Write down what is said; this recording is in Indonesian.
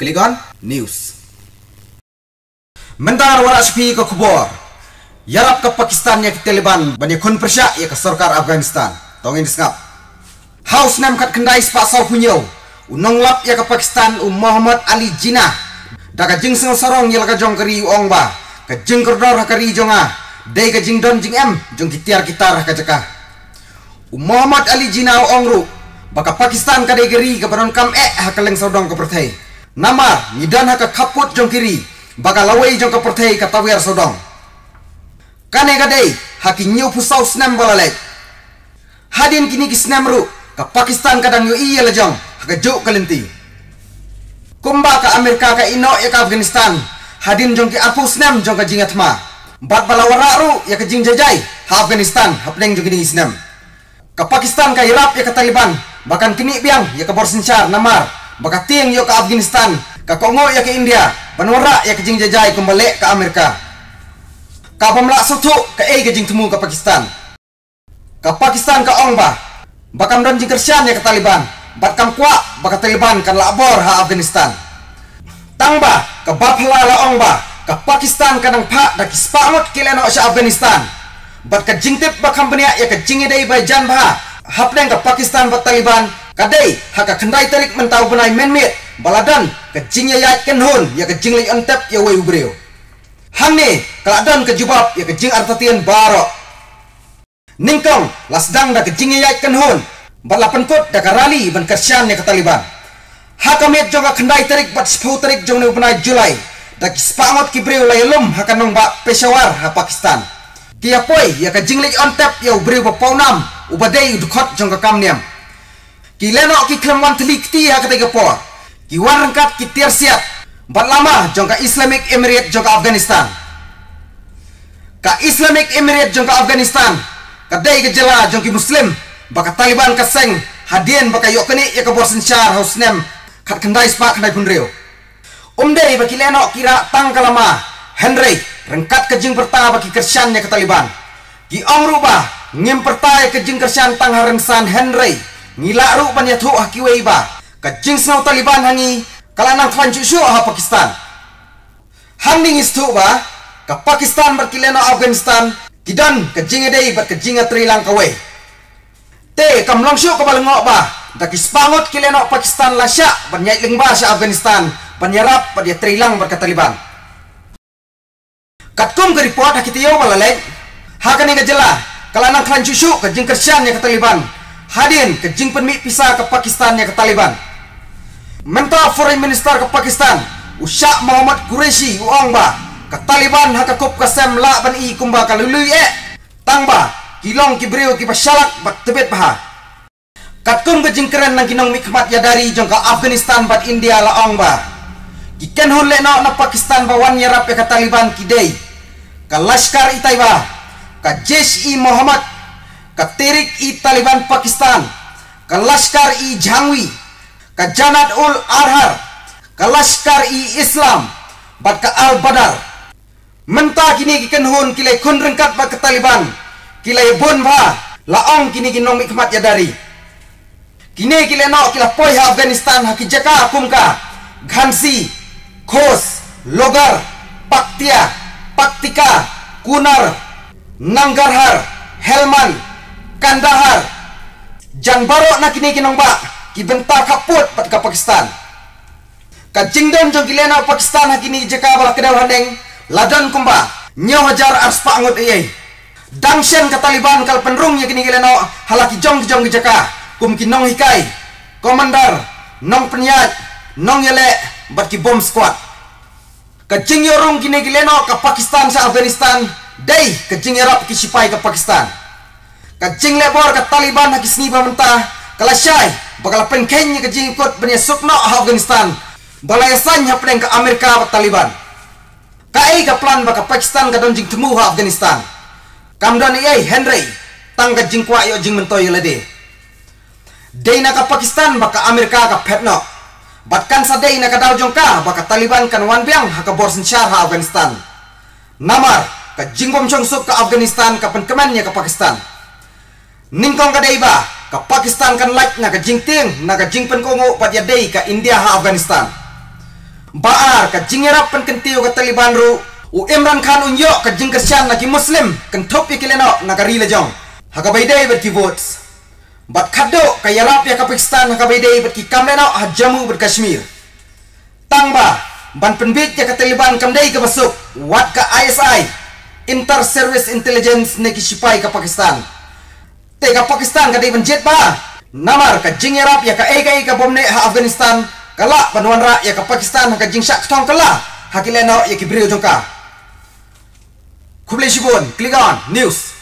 Klik on News. Mentar warak sepi ke kubur. Yarap ke Pakistan ya ke Taliban banyak kun persyak ya ke Sarkar Afghanistan. Tongin disengap. House nam kat kendai sepak sau punyau. Unong lap ya ke Pakistan u Muhammad Ali Jinnah. Daga jing seng sarong ya ka jong keri ong ba. Ka jing kerdor ha keri jonga. Dai ka jing don jing em jong kitiar kitar ka jaka. U Muhammad Ali Jinnah ong ru. Baka Pakistan ka geri ka baron kam e ha ka leng saudong ka perthai. Namar nidan ha ka kaput jong kiri. Baka lawai jong ka perthai ka tawir saudong. Kane gadai haki nyu pusau snam balalek. Hadin kini ki snam ru ka Pakistan kadang yu iya lejong haka juk kalenti. Kumba ka Amerika ka ino ya ka Afghanistan. Hadin jong ki apu snam jong ka jingat ma. Bat balawara ru ya ka jing jajai ha Afghanistan hapneng jong kini snam. Ka Pakistan ka Iraq ya ka Taliban. Bahkan kini biang ya ka Borsinchar namar. Baka tiang yo ka Afghanistan. Ka Kongo ya ka India. Panwara ya jing jajai kumbalik ka Amerika. Ka pemlak sutu ka ei ka jing temu ka Pakistan. Ka Pakistan ka ong ba. Bakam dan jing ya ka Taliban. Bat kam kwa baka Taliban kan labor ha Afghanistan. Tang ba ka baphala la ong ba. Ka Pakistan kanang pa da kispamot kileno sa Afghanistan. Bat ka jing tip bakam benia ya ka jing idai ba jan ba. Hapneng ka Pakistan bat Taliban. Kadai ha ka kendai tarik mentau benai menmit. Baladan ka jing ya kenhun ya ka jing lai ontep ya wei ubreo. Hang keladon ke jubab ya kejing artatian barok. Ningkong lasdang da kejing ya kan hun. Balapan kot da karali ban kersian ya ke Taliban. Hakamet jonga kendai tarik bat sepuluh tarik jong ne benai Julai. Da kispangot kibreu lai lum hakanong ba Peshawar ha Pakistan. Kia poi ya kejing lai on ya ubreu ba paunam ubadai udukot jong ka kamniam. Kileno ki klemwan telik ti ha ketiga por. Kiwan rengkat ki tiar siap Bat lama jong ka Islamic Emirate jong ka Afghanistan. Ka Islamic Emirate jong ka Afghanistan. Ka day ka jela jong ki Muslim. Baka Taliban ka seng. Hadien baka yok kini ya ka borsen syar haus nem. Kat kendai spak kendai punreo. Umday baki leno kira tang kalama. Henry rengkat ke jing perta baki kersian ya ka Taliban. Ki ong rubah ngim perta ya ke jing kersian tang harengsan Henry. Ngila ru ban ya. Ka jing snau Taliban hangi kalanang klan cucu ha Pakistan. Handing istu ba ka Pakistan berkileno Afghanistan kidan ke jingedei ber ke jinga trilang kawe. Te kam ka balengok ba da kispangot kileno Pakistan lasya bernyai lengba sa Afghanistan penyerap pada trilang ber ke Taliban. Katkum ke report ha kitiyo balalek ha kani ka jela kalanang klan cucu ke jing kersian ya ke Taliban. Hadin ke jing penmi pisah ke Pakistan ya ke Taliban. Mentor Foreign Minister ke Pakistan Usyak Muhammad Qureshi uang ba Ke Taliban haka kup kasem la ban i kumba ka lului e. Tang ba Kilong ki beriu ki pasyalak bat tebet baha. Kat kum ke jingkeren nang kinong mikmat ya dari jong ka Afghanistan bat India la ong ba Ki ken hun le no na Pakistan ba wan yarap ya ka Taliban ki day Ka Lashkar i Taiba Ka Jesh i Muhammad Ka Terik i Taliban Pakistan Ka Lashkar i Jangwi ka Janat ul Arhar, ka Laskar i Islam, bat ka Al Badar. Menta kini kikan hun kilai kun rengkat bat ke Taliban, kilai bun ba, laong kini kinong mikmat ya dari. Kini kilai no kila poi ha Afghanistan ha kijaka kumka, Ghansi, Khos, Logar, Paktia, Paktika, Kunar, Nanggarhar, Helman, Kandahar, Janbaro na kini kinong ba, kibenta kaput pat ka Pakistan. Ka jingdon jong kilena Pakistan hakini jeka bala kedaw handeng ladan kumba nyaw hajar ars pangut iye. Dangshen ka Taliban kal penrung ya kini kileno halaki jong jong jeka kum kinong hikai komandar nong penyat nong yele bat ki bom squad. Ka jing yorong kini kileno ka Pakistan sa Afghanistan day ka jing Arab ki sipai ka Pakistan. Ka jing lebor ka Taliban haki sniba mentah kalasyai bakal pengkenya ke jingkut benya sukno Afghanistan. Balayasan nya peng ke Amerika bat Taliban. Kai ka plan Pakistan ka don jing temu ha Afghanistan. Kam don ye Henry tang ka jing kwa yo jing mentoy lede Dei ka Pakistan baka Amerika ka petno batkan sa dei ka daw jong ka baka Taliban kan wan biang ha ka borsen syar ha Afghanistan. Namar ka jing bom chong suk ka Afghanistan ka penkeman nya ka Pakistan ningkong ka dei ba ka Pakistan kan like na ka jingting na ka jingpen kongo pat ya day ka India ha Afghanistan. Baar ka jingerap pen kentiu ka Taliban ru u Imran Khan unyo ka jingkersian lagi Muslim kan top ikileno nagari lejong hakabaidai berki votes. Bat kado ka yarap ya ka Pakistan hakabaidai berki kamleno ha Jammu ber Kashmir. Tangba ban penbit ya ka Taliban kamdai ka masuk wat ka ISI Inter Service Intelligence ne ki sipai ka Pakistan tega Pakistan ka dai jet ba namar ka jingerap ya ka ega ega bomne ha Afghanistan. Kala panuan ra ya ka Pakistan ka jingsyak tong kala hakileno ya ki brio jongka Kublai Shibun, click on news.